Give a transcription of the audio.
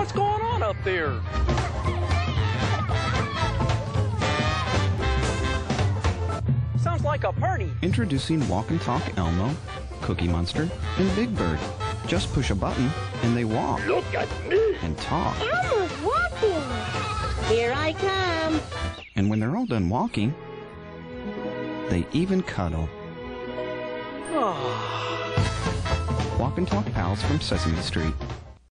What's going on up there? Sounds like a party. Introducing Walk and Talk Elmo, Cookie Monster, and Big Bird. Just push a button and they walk Look at me. and talk. Elmo's walking. Here I come. And when they're all done walking, they even cuddle. Ah. Walk and Talk Pals from Sesame Street.